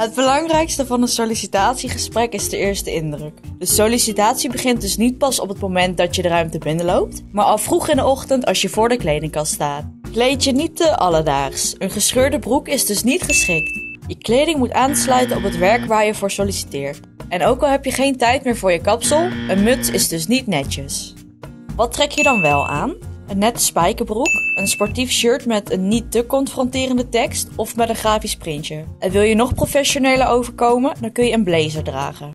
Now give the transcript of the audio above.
Het belangrijkste van een sollicitatiegesprek is de eerste indruk. De sollicitatie begint dus niet pas op het moment dat je de ruimte binnenloopt, maar al vroeg in de ochtend als je voor de kledingkast staat. Kleed je niet te alledaags. Een gescheurde broek is dus niet geschikt. Je kleding moet aansluiten op het werk waar je voor solliciteert. En ook al heb je geen tijd meer voor je kapsel, een muts is dus niet netjes. Wat trek je dan wel aan? Een nette spijkerbroek, een sportief shirt met een niet te confronterende tekst of met een grafisch printje. En wil je nog professioneler overkomen, dan kun je een blazer dragen.